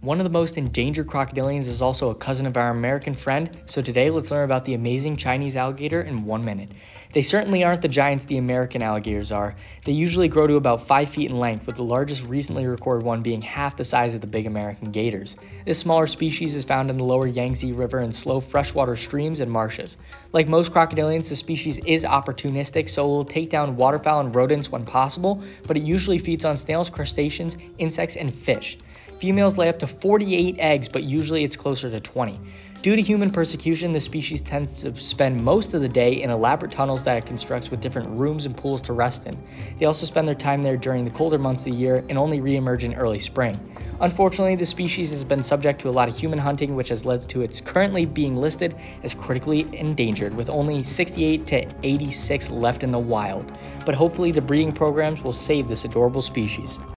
One of the most endangered crocodilians is also a cousin of our American friend, so today let's learn about the amazing Chinese alligator in one minute. They certainly aren't the giants the American alligators are. They usually grow to about 5 feet in length, with the largest recently recorded one being half the size of the big American gators. This smaller species is found in the lower Yangtze River in slow freshwater streams and marshes. Like most crocodilians, the species is opportunistic, so it will take down waterfowl and rodents when possible, but it usually feeds on snails, crustaceans, insects, and fish. Females lay up to 48 eggs, but usually it's closer to 20. Due to human persecution, the species tends to spend most of the day in elaborate tunnels that it constructs with different rooms and pools to rest in. They also spend their time there during the colder months of the year and only reemerge in early spring. Unfortunately, the species has been subject to a lot of human hunting, which has led to its currently being listed as critically endangered, with only 68 to 86 left in the wild. But hopefully, the breeding programs will save this adorable species.